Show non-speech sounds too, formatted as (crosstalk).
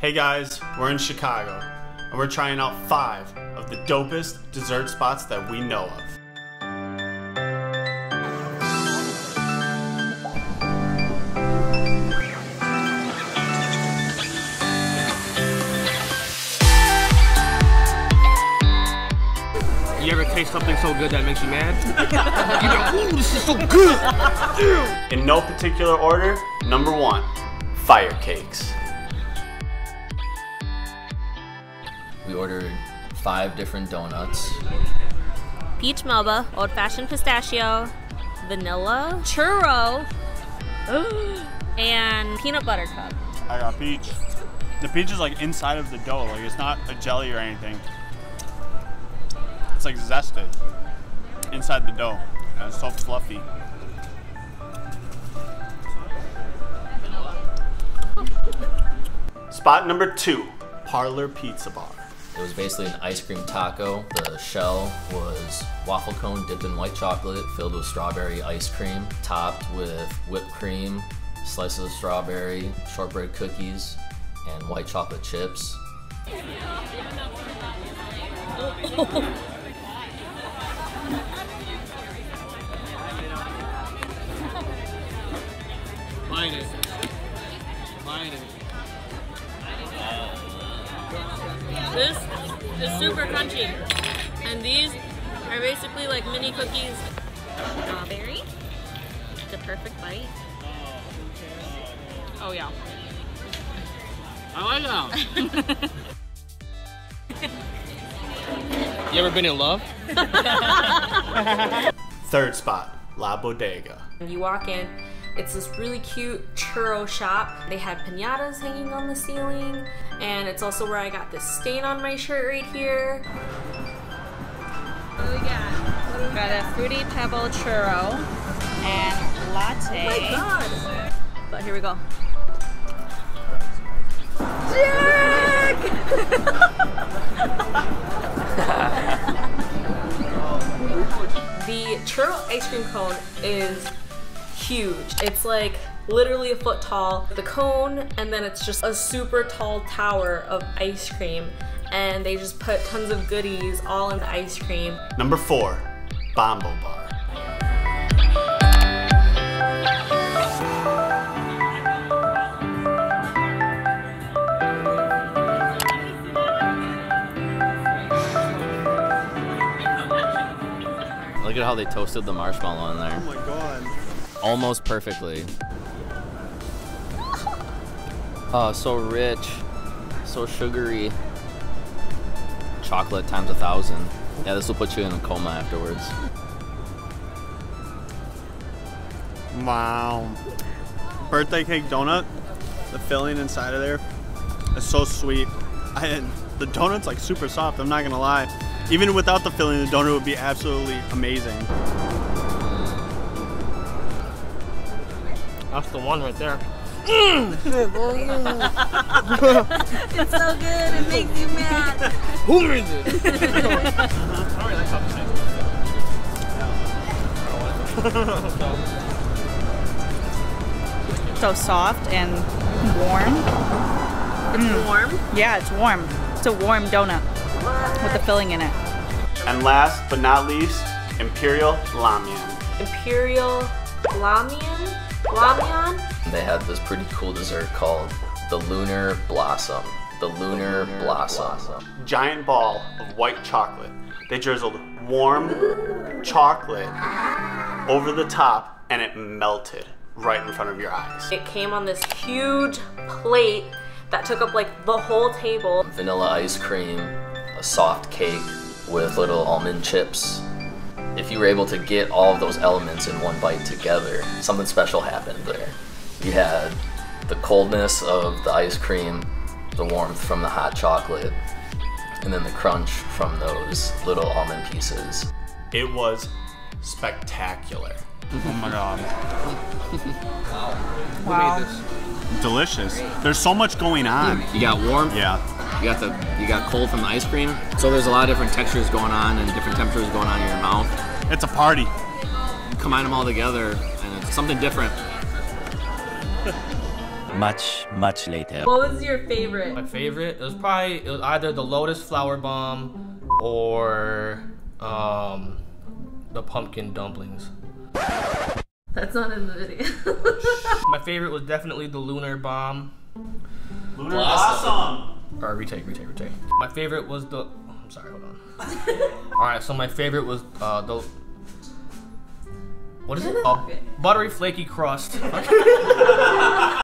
Hey guys, we're in Chicago, and we're trying out five of the dopest dessert spots that we know of. You ever taste something so good that makes you mad? (laughs) You're like, ooh, this is so good! In no particular order, number one, Firecakes. We ordered five different donuts. peach melba, old fashioned pistachio, vanilla, churro, (gasps) and peanut butter cup. I got peach. The peach is like inside of the dough, like it's not a jelly or anything. It's like zested inside the dough. And it's so fluffy. Spot number two, Parlor Pizza Bar. It was basically an ice cream taco. The shell was waffle cone dipped in white chocolate, filled with strawberry ice cream, topped with whipped cream, slices of strawberry, shortbread cookies, and white chocolate chips. (laughs) This is super crunchy. And these are basically like mini cookies. Strawberry. The perfect bite. Oh yeah. I like them. you ever been in love? (laughs) Third spot, La Bodega. You walk in, it's this really cute churro shop. They had pinatas hanging on the ceiling, and it's also where I got this stain on my shirt right here. What do we got? Got a fruity pebble churro and latte. Oh my god! But here we go. (laughs) the churro ice cream cone is huge. It's like literally a foot tall. The cone, and then it's just a super tall tower of ice cream. And they just put tons of goodies all in the ice cream. Number four, Bombo Bar. Look at how they toasted the marshmallow in there. Oh my god. Almost perfectly. Oh, so rich. So sugary. Chocolate times a thousand. Yeah, this will put you in a coma afterwards. Wow. Birthday cake donut, the filling inside of there is so sweet. I, the donut's like super soft, I'm not gonna lie. Even without the filling, the donut would be absolutely amazing. That's the one right there. It's so good, it makes you mad. Who is it? (laughs) So soft and warm. It's mm. warm. Yeah, it's warm. It's a warm donut with the filling in it. And last but not least, Imperial Lamian. Imperial Lamian? Lamian? They had this pretty cool dessert called the Lunar Blossom. The Lunar, Blossom. Giant ball of white chocolate. They drizzled warm chocolate over the top and it melted right in front of your eyes. It came on this huge plate that took up like the whole table. Vanilla ice cream, a soft cake with little almond chips. If you were able to get all of those elements in one bite together, something special happened there. You had the coldness of the ice cream, the warmth from the hot chocolate, and then the crunch from those little almond pieces. It was spectacular. Oh my god. Who made? Delicious. There's so much going on. You got warm, Yeah. You got the you got cold from the ice cream. So there's a lot of different textures going on and different temperatures going on in your mouth. It's a party. Combine them all together and it's something different. (laughs) Much, much later. What was your favorite? My favorite it was probably it was either the lotus flower bomb or um the pumpkin dumplings. That's not in the video. (laughs) My favorite was definitely the lunar bomb. Lunar Blossom. Or retake, retake, retake. My favorite was the. oh, I'm sorry, hold on. (laughs) All right, so my favorite was uh, the. What is it? Oh, buttery flaky crust. (laughs) (laughs)